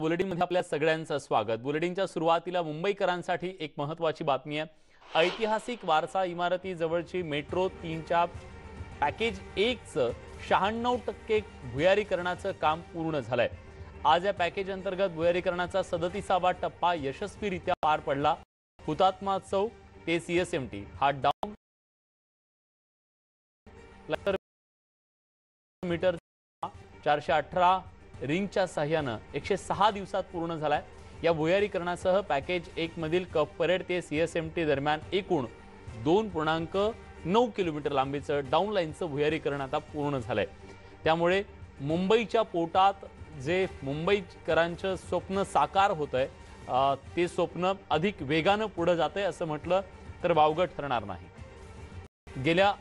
बुलेटिनमध्ये आपल्या सगळ्यांचं स्वागत. बुलेटिनच्या सुरुवातीला मुंबईकरांसाठी एक महत्वाची बातमी आहे. ऐतिहासिक वारसा इमारती जवळची मेट्रो तीनच्या पॅकेज एकचं शहाण्णव टक्के भुयारीकरणाचं काम पूर्ण झालंय. आज या पॅकेज अंतर्गत भुयारीकरणाचा सदतीसावा टप्पा यशस्वीरित्या पार पडला. हुतात्मा चौक ते सीएसएमटी हा डाऊन मीटर चारशे अठरा रिंगच्या साह्यानं एकशे सहा दिवसात पूर्ण झालाय. या भुयारीकरणासह पॅकेज एक मधील कप परेड ते सीएसएमटी दरम्यान एकूण दोन पूर्णांक नऊ किलोमीटर लांबीचं डाऊन लाईनचं भुयारीकरण आता पूर्ण झालंय. त्यामुळे मुंबईच्या पोटात जे मुंबईकरांचं स्वप्न साकार होत आहे ते स्वप्न अधिक वेगानं पुढं जातंय असं म्हटलं तर वावगं ठरणार नाही. गेल्या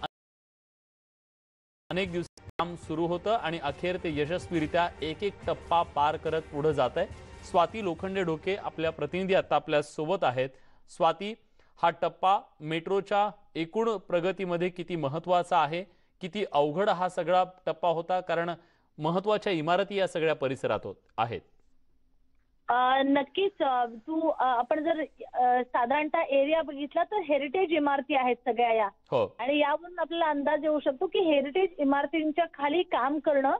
अनेक दिवस काम सुरू होतं आणि अखेर ते यशस्वीरित्या एक एक टप्पा पार करत पुढे जात आहे. स्वाती लोखंडे ढोके आपल्या प्रतिनिधी आता आपल्यासोबत आहेत. स्वाती हा टप्पा मेट्रोच्या एकूण प्रगतीमध्ये किती महत्त्वाचा आहे? किती अवघड हा सगळा टप्पा होता? कारण महत्त्वाच्या इमारती या सगळ्या परिसरात आहेत. नक्कीच तू आपण जर साधारणतः एरिया बघितला तर हेरिटेज इमारती आहेत सगळ्या या. हो. आणि यावरून आपल्याला अंदाज येऊ शकतो की हेरिटेज इमारतींच्या खाली काम करणं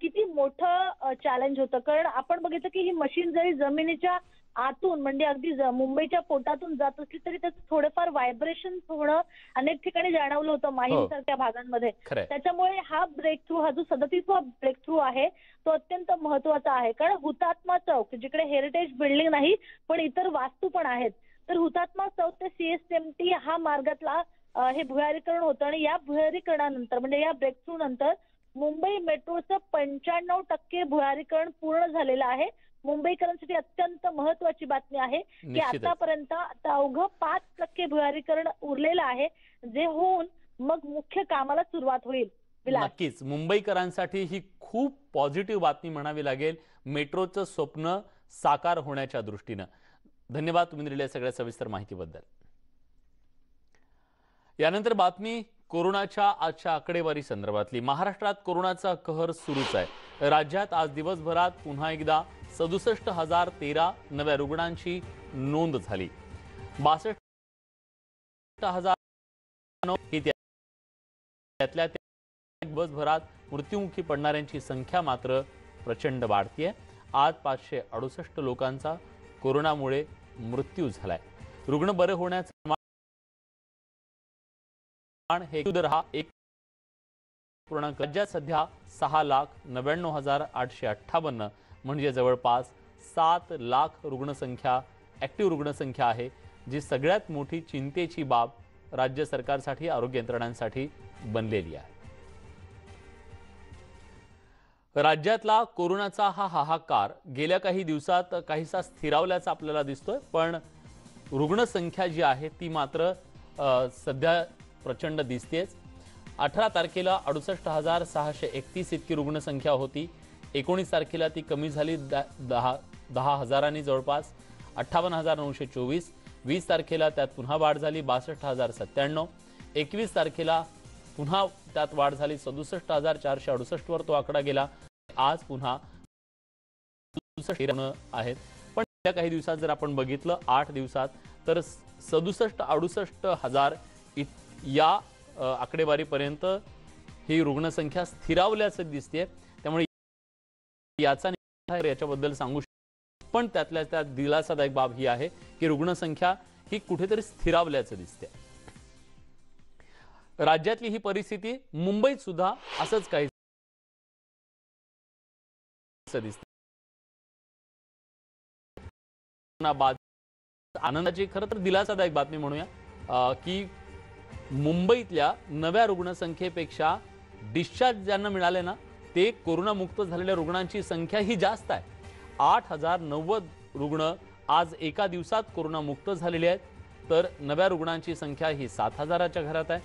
किती मोठं चॅलेंज होतं. कारण आपण बघितलं की ही मशीन जरी जमिनीच्या आतून म्हणजे अगदी मुंबईच्या पोटातून जात असली तरी त्याचं थोडंफार व्हायब्रेशन होणं अनेक ठिकाणी जाणवलं होतं माहीम हो. सारख्या भागांमध्ये. त्याच्यामुळे हा ब्रेक थ्रू हा जो सदतीसवा ब्रेक थ्रू आहे तो अत्यंत महत्त्वाचा आहे. कारण हुतात्मा चौक जिकडे हेरिटेज बिल्डिंग नाही पण इतर वास्तू पण आहेत. तर हुतात्मा चौक ते सीएसएमटी हा मार्गातला हे भुयारीकरण होतं. आणि या भुयारीकरणानंतर म्हणजे या ब्रेक थ्रू नंतर मुंबई मेट्रोचं पंच्याण्णव टक्के भुयारीकरण पूर्ण झालेलं आहे. मुंबईकरांसाठी अत्यंत महत्वाची बातमी आहे की आतापर्यंत आता अवघं पाच टक्के भुयारीकरण उरलेलं आहे. जे होऊन मग मुख्य कामाला सुरुवात होईल. नक्कीच. मुंबईकरांसाठी ही खूप पॉझिटिव्ह बातमी म्हणावी लागेल. मेट्रोचं स्वप्न साकार होण्याच्या दृष्टीनं. धन्यवाद तुम्ही दिलेल्या सगळ्या सविस्तर माहितीबद्दल. यानंतर बातमी कोरोनाच्या आजच्या आकडेवारी संदर्भातली. महाराष्ट्रात कोरोनाचा कहर सुरूच आहे. राज्यात आज दिवसभरात पुन्हा एकदा सदुसष्ट हजार तेरा नव्या रुग्णांची नोंद झाली. बासष्ट हजार त्यातल्या दिवसभरात मृत्युमुखी पडणाऱ्यांची संख्या मात्र प्रचंड वाढतीये. आज पाचशे अडुसष्ट लोकांचा कोरोनामुळे मृत्यू झालाय. रुग्ण बरे होण्याचा हे दर हा एक पूर्णांक. राज्यात सध्या सहा लाख नव्याण्णव हजार आठशे अठ्ठावन्न म्हणजे जवळपास सात लाख रुग्णसंख्या ॲक्टिव्ह रुग्णसंख्या आहे जी सगळ्यात मोठी चिंतेची बाब राज्य सरकारसाठी आरोग्य यंत्रणांसाठी बनलेली आहे. राज्यातला कोरोनाचा हा हाहाकार गेल्या काही दिवसात काहीसा स्थिरावल्याचा आपल्याला दिसतोय पण रुग्णसंख्या जी आहे ती मात्र सध्या प्रचंड दिसतेच. अठरा तारखेला अडुसष्ट हजार सहाशे एकतीस इतकी रुग्णसंख्या होती. एकोणीस तारखेला ती कमी झाली दहा दहा हजारांनी जवळपास. अठ्ठावन्न हजार नऊशे चोवीस. वीस तारखेला त्यात पुन्हा वाढ झाली बासष्ट हजार सत्त्याण्णव. एकवीस तारखेला पुन्हा त्यात वाढ झाली सदुसष्ट हजार चारशे अडुसष्टवर तो आकडा गेला. आज पुन्हा आहेत. पण गेल्या काही दिवसात जर आपण बघितलं आठ दिवसात तर सदुसष्ट अडुसष्ट हजार इत या आकडेवारीपर्यंत ही रुग्णसंख्या स्थिरावल्याचं दिसते त्यामुळे याचा याच्याबद्दल सांगू शकतो पण त्यातल्या त्यात दिलासादायक बाब ही आहे की रुग्णसंख्या ही कुठेतरी स्थिरावल्याचं दिसते राज्यातली ही परिस्थिती मुंबईत सुद्धा असंच काही आनंदाची खरं तर दिलासादायक बातमी म्हणूया की मुंबईतल्या नव्या रुग्णसंख्येपेक्षा डिस्चार्ज ज्यांना मिळाले ना ते कोरोनामुक्त झालेल्या रुग्णांची संख्या ही जास्त आहे. आठ हजार नव्वद रुग्ण आज एका दिवसात कोरोनामुक्त झालेले आहेत. तर नव्या रुग्णांची संख्या ही सात हजाराच्या घरात आहे.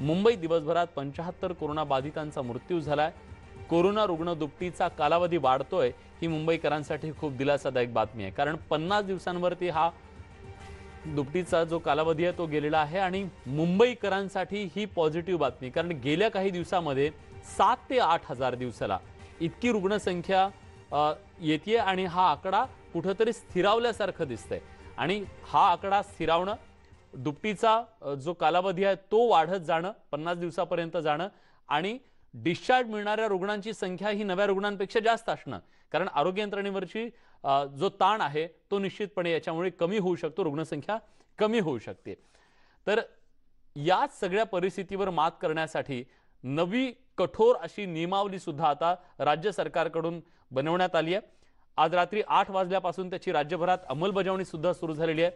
मुंबई दिवसभरात पंचाहत्तर कोरोनाबाधितांचा मृत्यू झाला आहे कोरोना रुग्ण दुपटीचा कालावधी वाढतोय ही मुंबईकरांसाठी खूप दिलासादायक बातमी आहे. कारण पन्नास दिवसांवरती हा दुपटीचा जो कालावधी आहे तो गेलेला आहे आणि मुंबईकरांसाठी ही पॉझिटिव्ह बातमी कारण गेल्या काही दिवसामध्ये सात ते आठ हजार दिवसाला इतकी रुग्णसंख्या येते आणि हा आकडा कुठंतरी स्थिरावल्यासारखं दिसतंय. आणि हा आकडा स्थिरावणं दुपटीचा जो कालावधी आहे तो वाढत जाणं पन्नास दिवसापर्यंत जाणं आणि डिस्चार्ज मिळणाऱ्या रुग्णांची संख्या ही नव्या रुग्णांपेक्षा जास्त असणं कारण आरोग्य यंत्रणेवरची जो ताण आहे तो निश्चितपणे याच्यामुळे कमी होऊ शकतो रुग्णसंख्या कमी होऊ शकते. तर या सगळ्या परिस्थितीवर मात करण्यासाठी नवी कठोर अशी नियमावली सुद्धा आता राज्य सरकारकडून बनवण्यात आली आहे. आज रात्री आठ वाजल्यापासून त्याची राज्यभरात अंमलबजावणी सुद्धा सुरू झालेली आहे.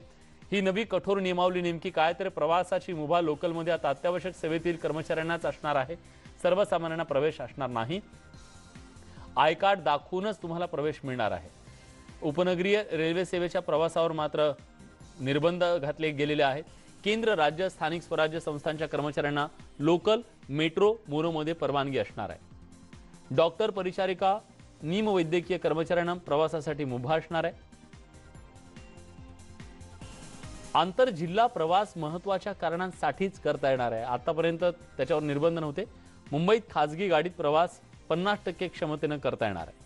ही नवी कठोर नियमावली नेमकी काय? तर प्रवासाची मुभा लोकलमध्ये आता अत्यावश्यक सेवेतील कर्मचाऱ्यांनाच असणार आहे. सर्वसामान्यांना प्रवेश असणार नाही. आय कार्ड दाखवूनच तुम्हाला प्रवेश मिळणार आहे. उपनगरीय रेल्वे सेवेच्या प्रवासावर मात्र निर्बंध घातले गेलेले आहेत. केंद्र राज्य स्थानिक स्वराज्य संस्थांच्या कर्मचाऱ्यांना लोकल मेट्रो मोरोमध्ये परवानगी असणार आहे. डॉक्टर परिचारिका निमवैद्यकीय कर्मचाऱ्यांना प्रवासासाठी मुभा असणार आहे. आंतर जिल्हा प्रवास महत्त्वाच्या कारणांसाठीच करता येणार आहे. आतापर्यंत त्याच्यावर निर्बंध नव्हते. मुंबईत खाजगी गाडीत प्रवास पन्नास टक्के क्षमतेनं करता येणार आहे.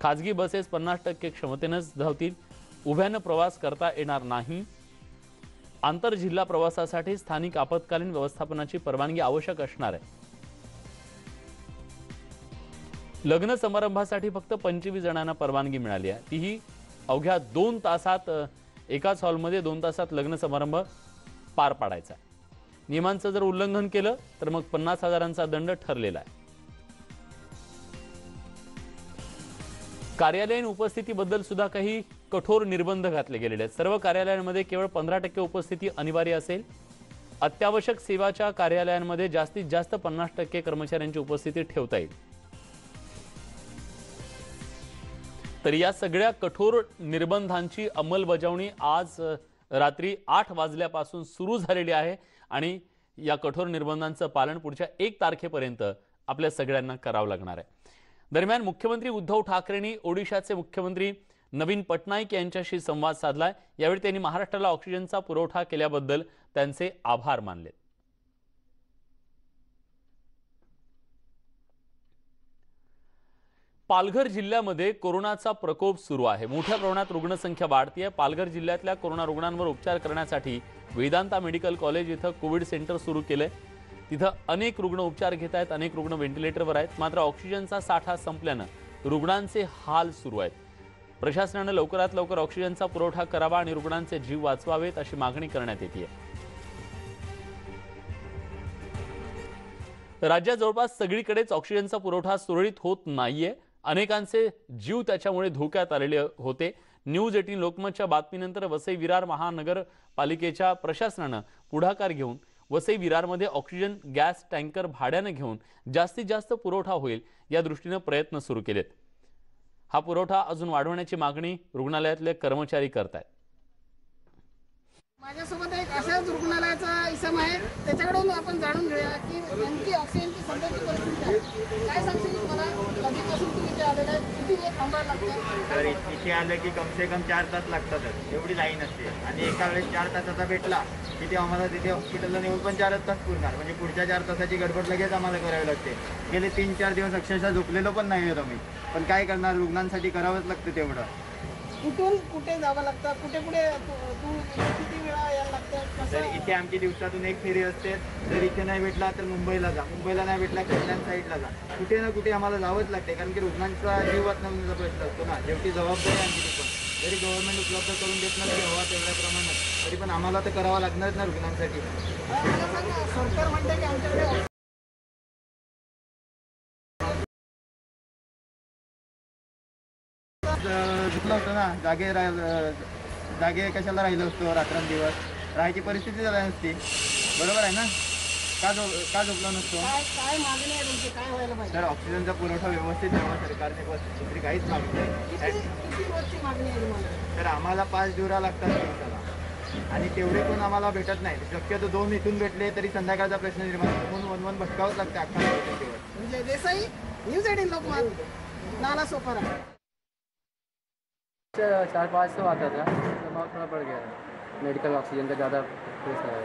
खाजगी बसेस पन्नास टक्के क्षमतेनंच धावतील. उभ्यानं प्रवास करता येणार नाही. आंतर जिल्हा प्रवासासाठी स्थानिक आपत्कालीन व्यवस्थापनाची परवानगी आवश्यक असणार आहे. लग्न समारंभासाठी फक्त पंचवीस जणांना परवानगी मिळाली आहे. तीही अवघ्या दोन तासात एकाच हॉलमध्ये दोन तासात लग्न समारंभ पार पाडायचा आहे. नियमांचं जर उल्लंघन केलं तर मग पन्नास हजारांचा दंड ठरलेला आहे. कार्यालयीन उपस्थितीबद्दल सुद्धा काही कठोर निर्बंध घातले गेलेले आहेत. सर्व कार्यालयांमध्ये केवळ पंधरा टक्के उपस्थिती अनिवार्य असेल. अत्यावश्यक सेवाच्या कार्यालयांमध्ये जास्तीत जास्त पन्नास टक्के कर्मचाऱ्यांची उपस्थिती ठेवता येईल. तर या सगळ्या कठोर निर्बंधांची अंमलबजावणी आज रात्री आठ वाजल्यापासून सुरू झालेली आहे आणि या कठोर निर्बंधांचं पालन पुढच्या एक तारखेपर्यंत आपल्या सगळ्यांना करावं लागणार आहे. दरम्यान मुख्यमंत्री उद्धव ठाकरेंनी ओडिशाचे मुख्यमंत्री नवीन पटनाईक यांच्याशी संवाद साधला यावेळी त्यांनी महाराष्ट्राला ऑक्सिजनचा पुरवठा केल्याबद्दल त्यांचे आभार मानले पालघर जिल्ह्यामध्ये कोरोनाचा प्रकोप सुरू आहे. मोठ्या प्रमाणात रुग्णसंख्या वाढतीये. पालघर जिल्ह्यातल्या कोरोना रुग्णांवर उपचार करण्यासाठी वेदांता मेडिकल कॉलेज इथं कोविड सेंटर सुरू केलं आहे तिथं अनेक रुग्ण उपचार घेत आहेत अनेक रुग्ण व्हेंटिलेटरवर आहेत. मात्र ऑक्सिजनचा साठा संपल्यानं रुग्णांचे हाल सुरू आहेत. प्रशासनानं लवकरात लवकर ऑक्सिजनचा पुरवठा करावा आणि रुग्णांचे जीव वाचवावेत अशी मागणी करण्यात येते राज्यात जवळपास सगळीकडेच ऑक्सिजनचा पुरवठा सुरळीत होत नाहीये. अनेकांचे जीव त्याच्यामुळे धोक्यात आलेले होते. न्यूज एटीन लोकमतच्या बातमीनंतर वसई विरार महानगरपालिकेच्या प्रशासनानं पुढाकार घेऊन वसई विरारमध्ये ऑक्सिजन गॅस टँकर भाड्यानं घेऊन जास्तीत जास्त पुरवठा होईल या दृष्टीनं प्रयत्न सुरू केलेत. हा पुरवठा अजून वाढवण्याची मागणी रुग्णालयातले कर्मचारी करत आहेत माझ्यासोबत एक अशाच रुग्णालयाचा इसम आहे. त्याच्याकडून आपण जाणून घेऊया की नेमकी ऑक्सिजनची सध्याची परिस्थिती आहे. काय सांगशील मला? कधीपासून तुम्ही इथे आलेला आहे? किती वेळ थांबायला तर इथे आलं की कम से कम चार तास लागतातच एवढी लाईन असते. आणि एका वेळेस चार तासाचा भेटला की ते आम्हाला तिथे हॉस्पिटलला नेऊन पण चारच तास पुरणार. म्हणजे पुढच्या चार तासाची गडबड लगेच आम्हाला करावी लागते. गेले तीन चार दिवस अक्षरशः झोपलेलो पण नाही होतो मी पण काय करणार? रुग्णांसाठी करावंच लागतं तेवढं. कुठून कुठे जावं लागतं? कुठे कुठे तर इथे आमची दिवसातून एक फेरी असते जर इथे नाही भेटला तर मुंबईला जा. मुंबईला नाही भेटला कल्याण साईडला जा. कुठे ना कुठे आम्हाला जावंच लागते कारण की रुग्णांचा जीव वाचण्याचा प्रश्न असतो ना. शेवटी जबाबदारी आमची पण. जरी गव्हर्नमेंट उपलब्ध करून देत नाही हवा तेवढ्या प्रमाणात तरी पण आम्हाला तर करावा लागणारच ना रुग्णांसाठी. सरकार म्हणते की आमच्याकडे घेतला होता ना जागे जागे कशाला राहिलो असतो रात्रंदिवस? राहायची परिस्थिती झाली नसती. बरोबर आहे ना? का झो का झोपलो नसतो? काय काय मागणी आहे तुमची? काय व्हायला पाहिजे? तर ऑक्सिजनचा पुरवठा व्यवस्थित द्यावा सरकारने बस दुसरी काहीच मागणी नाही. किती रोजची मागणी आहे तुम्हाला? तर आम्हाला पाच दिवरा लागतात दिवसाला. आणि तेवढे पण आम्हाला भेटत नाही. शक्यतो दोन इथून भेटले तरी संध्याकाळचा प्रश्न निर्माण म्हणून वन वन भटकावंच लागतं अख्खा देसाई न्यूज एटीन लोकमत. नाला सोपारा. चार चार पाँच सौ आता था दबाव थोड़ा बढ़ गया है। मेडिकल ऑक्सीजन का ज़्यादा पैसा है।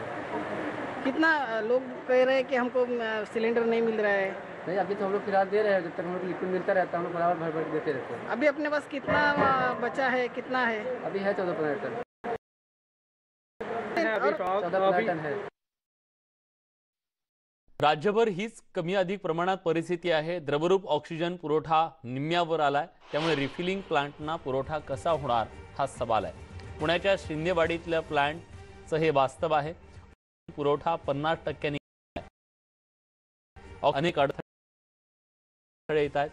कितना लोग कह रहे हैं कि हमको सिलेंडर नहीं मिल रहा है? नहीं अभी तो हम लोग फ़िलहाल दे रहे हैं। जब तक हम लोग लिक्विड मिलता रहता है हम लोग बराबर भर भर के देते रहते हैं। अभी अपने पास कितना बचा है कितना है? अभी है चौदह पंद्रह टन। चौदह पंद्रह टन है। राज्यभर हीच कमी अधिक प्रमाणात परिस्थिती आहे. द्रवरूप ऑक्सिजन पुरवठा निम्म्यावर आलाय. त्यामुळे रिफिलिंग प्लांटना पुरवठा कसा होणार? हा सवाल आहे. पुण्याच्या शिंदेवाडीतल्या प्लांटचं हे वास्तव आहे. पुरवठा पन्नास टक्क्यांनी अनेक अडथळे येत आहेत.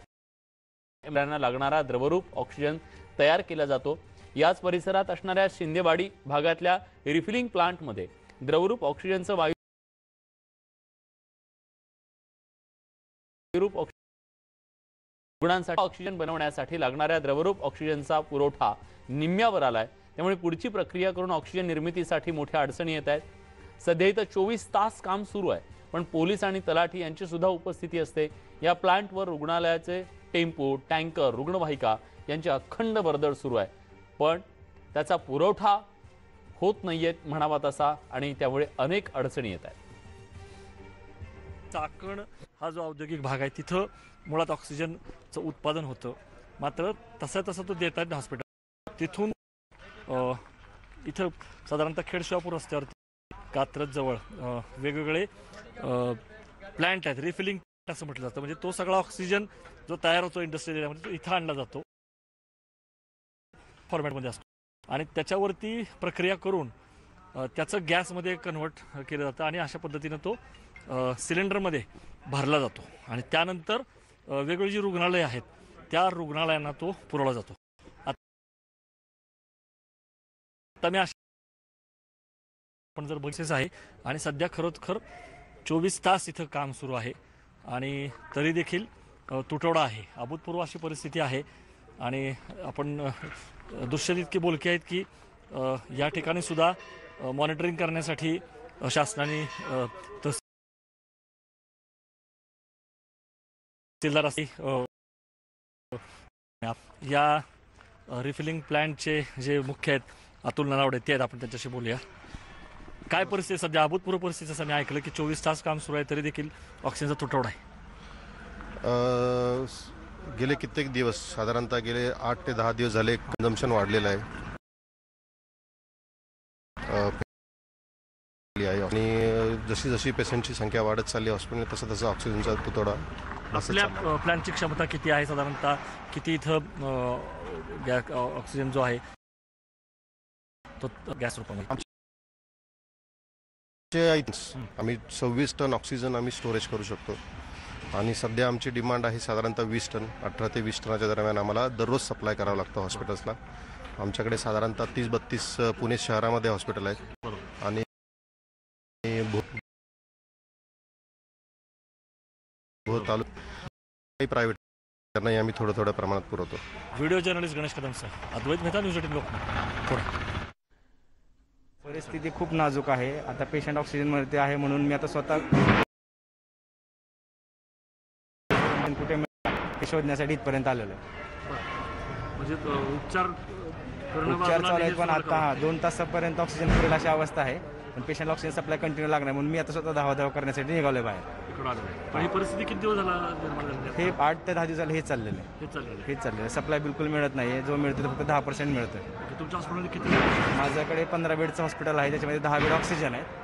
लागणारा द्रवरूप ऑक्सिजन तयार केला जातो. याच परिसरात असणाऱ्या शिंदेवाडी भागातल्या रिफिलिंग प्लांटमध्ये द्रवरूप ऑक्सिजनचं वायू द्रवरूप रुग्णांसाठी ऑक्सिजन बनवण्यासाठी लागणाऱ्या द्रवरूप ऑक्सिजनचा पुरवठा निम्म्यावर आलाय. त्यामुळे पुढची प्रक्रिया करून ऑक्सिजन निर्मितीसाठी मोठ्या अडचणी येत आहेत. सध्या इथं चोवीस तास काम सुरू आहे. पण पोलीस आणि तलाठी यांची सुद्धा उपस्थिती असते. या प्लांटवर रुग्णालयाचे टेम्पो टँकर रुग्णवाहिका यांची अखंड वर्दळ सुरू आहे. पण त्याचा पुरवठा होत नाहीयेत म्हणावा तसा आणि त्यामुळे अनेक अडचणी येत आहेत. चाकण हा जो औद्योगिक भाग आहे तिथं मुळात ऑक्सिजनचं उत्पादन होतं. मात्र तसं तसं तो देत आहेत हॉस्पिटल. तिथून इथं साधारणतः खेडशिवापूर रस्त्यावरती कात्रज जवळ वेगवेगळे प्लॅन्ट आहेत रिफिलिंग असं म्हटलं जातं. म्हणजे तो सगळा ऑक्सिजन जो तयार होतो इंडस्ट्रियल एरियामध्ये तो इथं आणला जातो. फॉर्मॅटमध्ये असतो. आणि त्याच्यावरती प्रक्रिया करून त्याचं गॅसमध्ये कन्वर्ट केलं जातं आणि अशा पद्धतीनं तो सिलेंडरमध्ये भरला जातो. आणि त्यानंतर वेगवेगळी जी रुग्णालयं आहेत त्या रुग्णालयांना तो पुरवला जातो. मी आपण जर बघितलेच आहे आणि सध्या खरोखर चोवीस तास इथं काम सुरू आहे आणि तरी देखील तुटवडा आहे. अभूतपूर्व अशी परिस्थिती आहे आणि आपण अ, दृश्य बोलके आहेत की या ठिकाणी सुद्धा मॉनिटरिंग करण्यासाठी शासनाने तहसीलदार या रिफिलिंग प्लॅन्टचे जे मुख्य आहेत अतुल नरावडे ते आहेत आपण त्यांच्याशी बोलूया. काय परिस्थिती सध्या? अभूतपूर्व परिस्थिती असं मी ऐकलं की चोवीस तास काम सुरू आहे तरी देखील ऑक्सिजनचा तुटवडा आहे. गेले कित्येक दिवस साधारणतः गेले आठ ते दहा दिवस झाले कन्झम्पशन वाढलेलं आहे. आणि जशी जशी पेशंटची संख्या वाढत चालली हॉस्पिटल तसं तसं ऑक्सिजनचा तुतडा असं आपल्या प्लॅनची क्षमता किती आहे साधारणतः? किती इथं ऑक्सिजन जो आहे तो गॅस रूपामध्ये. आम्ही सव्वीस टन ऑक्सिजन आम्ही स्टोरेज करू शकतो. आणि सध्या आमची डिमांड आहे साधारणतः वीस टन अठरा ते वीस टनाच्या दरम्यान आम्हाला दररोज सप्लाय करावं लागतं हॉस्पिटल्सला आमच्याकडे साधारणतः तीस बत्तीस पुणे शहरामध्ये हॉस्पिटल आहेत. आणि तालुक प्रायव्हेट त्यांनाही आम्ही थोडं थोड्या प्रमाणात पुरवतो. Video journalist Ganesh Kadam sir Advait Mehta news eighteen लोक थोडं. परिस्थिती खूप नाजूक आहे. आता पेशंट ऑक्सिजनमध्ये आहे म्हणून मी आता स्वतः कुठे हे शोधण्यासाठी इथपर्यंत आलेलो आहे. म्हणजे उपचार उपचार चालू आहेत पण आता हा दोन तासापर्यंत ऑक्सिजन पुरेल अशी अवस्था आहे. पण पेशंट ऑक्सिजन सप्लाय कंटिन्यू लागणार म्हणून मी आता स्वतः धावा धावा करण्यासाठी निघालोय बाहेर. पण ही परिस्थिती किती दिवस झाला निर्माण झालेली आहे? हे आठ ते दहा दिवसाला हेच चाललेलं आहे. हे चाललेलं आहे. हेच चाललेलं आहे. सप्लाय बिलकुल मिळत नाही जो मिळतो तो फक्त दहा पर्सेंट मिळतोय. ओके, तुमच्या हॉस्पिटलमध्ये किती माझ्याकडे पंधरा बेडचं हॉस्पिटल आहे. त्याच्यामध्ये दहा बेड ऑक्सिजन आहे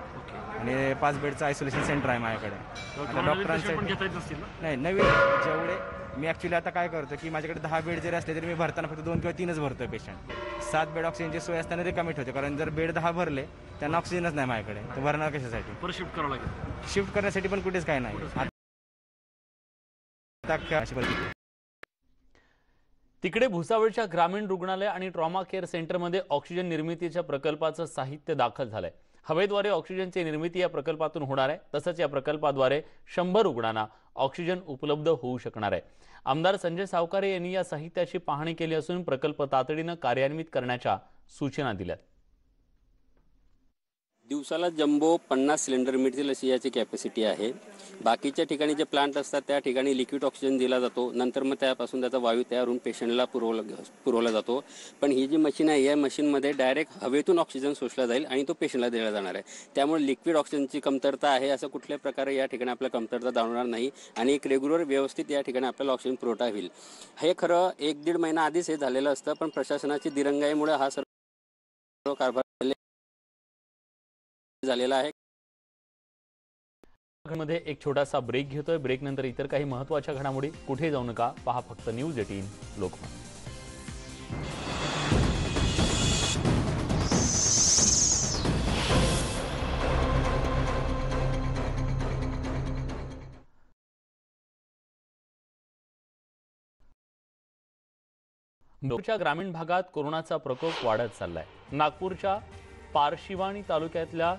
आणि पाच बेडचं आयसोलेशन सेंटर आहे माझ्याकडे. आता पण डॉक्टरांसाठी घेता येत नसतील ना? नाही नवीन जेवढे मी ॲक्च्युली आता काय करतो की माझ्याकडे दहा बेड जरी असले तरी मी भरताना फक्त दोन किंवा तीनच भरतोय पेशंट सात बेड ऑक्सिजनची सोय असताना रिकामी ठेवते कारण जर बेड दहा भरले त्यांना ऑक्सिजनच नाही माझ्याकडे. तर भरणार कशासाठी? परत शिफ्ट करावं लागेल. शिफ्ट करण्यासाठी पण कुठेच काय नाही. आता अशी परिस्थिती आहे. तिकडे भुसावळच्या ग्रामीण रुग्णालय आणि ट्रॉमा केअर सेंटरमध्ये ऑक्सिजन निर्मितीच्या प्रकल्पाचं साहित्य दाखल झालंय. हवेद्वारे ऑक्सिजनची निर्मिती या प्रकल्पातून होणार आहे. तसंच या प्रकल्पाद्वारे शंभर रुग्णांना ऑक्सिजन उपलब्ध होऊ शकणार आहे. आमदार संजय सावकारे यांनी या साहित्याची पाहणी केली असून प्रकल्प तातडीनं कार्यान्वित करण्याच्या सूचना दिल्यात. दिवसाला जम्बो पन्नास सिलेंडर मिळतील अशी याची कॅपॅसिटी आहे. बाकीच्या ठिकाणी जे प्लांट असतात त्या ठिकाणी लिक्विड ऑक्सिजन दिला जातो. नंतर मग त्यापासून त्याचा वायू तयार होऊन पेशंटला पुरवला पुरवला जातो. पण ही जी मशीन आहे या मशीनमध्ये डायरेक्ट हवेतून ऑक्सिजन शोषला जाईल आणि तो पेशंटला दिला जाणार आहे. त्यामुळे लिक्विड ऑक्सिजनची कमतरता आहे असं कुठल्याही प्रकारे या ठिकाणी आपल्याला कमतरता जाणवणार नाही. आणि एक रेग्युलर व्यवस्थित या ठिकाणी आपल्याला ऑक्सिजन पुरवठा होईल. हे खरं एक दीड महिना आधीच हे झालेलं असतं पण प्रशासनाची दिरंगाईमुळे हा सर्व कारभार झालेला आहे. मध्ये एक छोटासा ब्रेक घेतोय. ब्रेक नंतर इतर काही महत्त्वाच्या घडामोडी कुठे जाऊ नका. पहा फक्त न्यूज एटीन लोकमत. नागपूरच्या ग्रामीण भागात कोरोनाचा प्रकोप वाढत चाललाय. नागपूरच्या पारशिवानी तालुक्यातल्या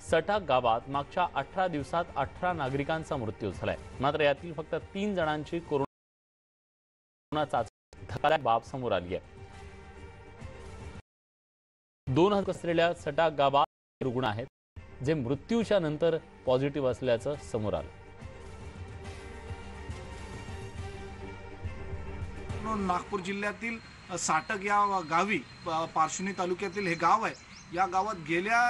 सटा गावात मागच्या अठरा दिवसात अठरा नागरिकांचा मृत्यू झालाय. मात्र यातील फक्त तीन जणांची कोरोना चाचणी धकाल्या बाब समोर आली आहे. दोन हजार असलेल्या सटा गावात रुग्ण आहेत जे मृत्यूच्या नंतर पॉझिटिव्ह असल्याचं समोर आलं. म्हणून नागपूर जिल्ह्यातील साटक या गावी पार्श्वनी तालुक्यातील हे गाव आहे. या गावात गेल्या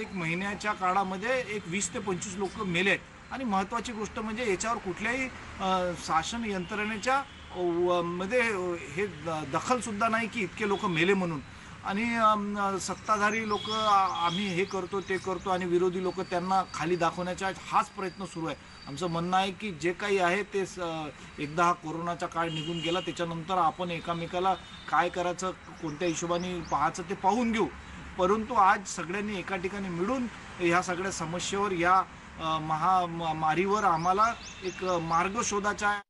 एक महिन्याच्या काळामध्ये एक वीस ते पंचवीस लोक मेले आहेत. आणि महत्त्वाची गोष्ट म्हणजे याच्यावर कुठल्याही शासन यंत्रणेच्या व- मध्ये हे द- दखलसुद्धा नाही की इतके लोक मेले म्हणून. आणि सत्ताधारी लोक आम्ही हे करतो ते करतो आणि विरोधी लोक त्यांना खाली दाखवण्याचा हाच प्रयत्न सुरू आहे. आमचं म्हणणं आहे की जे काही आहे ते स- एकदा हा कोरोनाचा काळ निघून गेला त्याच्यानंतर आपण एकामेकाला काय करायचं कोणत्या हिशोबाने पाहायचं ते पाहून घेऊ. परंतु आज सगळ्यांनी एका ठिकाणी मिळून ह्या सगळ्या समस्येवर या महामारीवर आम्हाला एक मार्ग शोधायचा आहे.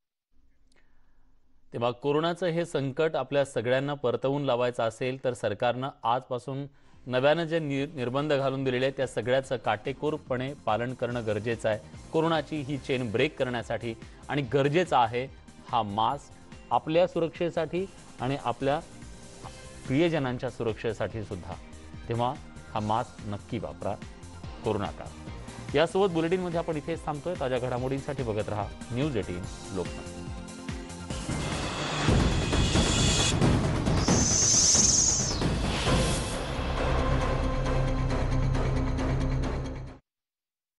तेव्हा कोरोनाचं हे संकट आपल्या सगळ्यांना परतवून लावायचं असेल तर सरकारनं आजपासून नव्यानं जे नि निर्बंध घालून दिलेले त्या सगळ्याचं काटेकोरपणे पालन करणं गरजेचं आहे. कोरोनाची ही चेन ब्रेक करण्यासाठी आणि गरजेचं आहे हा मास्क आपल्या सुरक्षेसाठी आणि आपल्या प्रियजनांच्या सुरक्षेसाठी सुद्धा. तेव्हा हा मास्क नक्की वापरा. कोरोना काळ. यासोबत बुलेटिनमध्ये आपण इथेच थांबतोय. ताज्या घडामोडींसाठी बघत रहा न्यूज एटीन लोकमत.